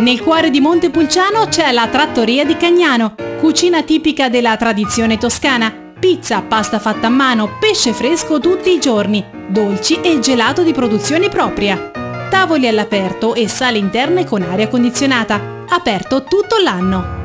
Nel cuore di Montepulciano c'è la Trattoria di Cagnano, cucina tipica della tradizione toscana, pizza, pasta fatta a mano, pesce fresco tutti i giorni, dolci e gelato di produzione propria. Tavoli all'aperto e sale interne con aria condizionata, aperto tutto l'anno.